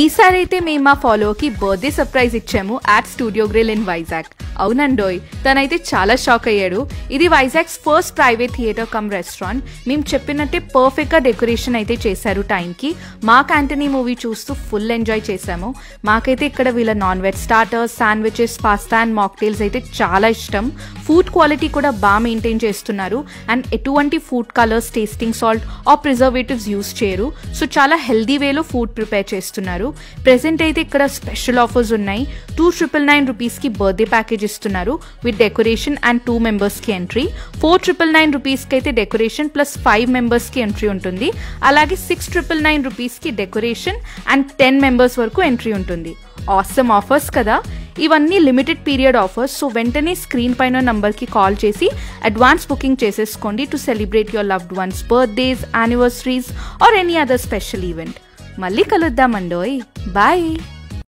ఈసారి అయితే మేము మా ఫాలోకి బర్త్డే సర్ప్రైజ్ ఇచ్చాము at studio grill in Vizag అవునండోయ్ తనైతే చాలా షాక్ అయ్యాడు. ఇది Vizag's first private theatre cum restaurant మేము చెప్పినట్టే పర్ఫెక్ట్గా డెకరేషన్ అయితే చేశారు టైంకి మా క్యాంటనీ మూవీ చూస్తూ ఫుల్ ఎంజాయ్ చేశాము. మాకైతే ఇక్కడ వీళ్ళ non veg starters sandwiches pasta and mocktails అయితే చాలా ఇష్టం. ఫుడ్ క్వాలిటీ కూడా బాగా మెయింటైన్ చేస్తున్నారు. అండ్ ఎటువంటి ఫుడ్ కలర్స్ టేస్టింగ్ సాల్ట్ ఆ ప్రిజర్వేటివ్స్ యూస్ చేయరు. సో చాలా హెల్దీ వేలో ఫుడ్ ప్రిపేర్ చేస్తున్నారు. ప్రెసెంట్ అయితే ఇక్కడ స్పెషల్ ఆఫర్స్ ఉన్నాయి. టూ ట్రిపుల్ నైన్ రూపీస్కి బర్త్డే ప్యాకేజ్ ఇస్తున్నారు విత్ డెకరేషన్ అండ్ టూ మెంబర్స్కి ఎంట్రీ ఫోర్ ట్రిపుల్ నైన్ రూపీస్కి అయితే డెకరేషన్ ప్లస్ ఫైవ్ మెంబర్స్కి ఎంట్రీ ఉంటుంది. అలాగే సిక్స్ ట్రిపుల్ నైన్ రూపీస్కి డెకరేషన్ అండ్ టెన్ మెంబర్స్ వరకు ఎంట్రీ ఉంటుంది. ఆసమ్ ఆఫర్స్ కదా. ఇవన్నీ లిమిటెడ్ పీరియడ్ ఆఫర్స్ సో వెంటనే స్క్రీన్ పైన నంబర్కి కాల్ చేసి అడ్వాన్స్ బుకింగ్ చేసేసుకోండి to celebrate your loved ones birthdays anniversaries or any other special event మళ్ళీ కలుద్దామండోయ్. బాయ్.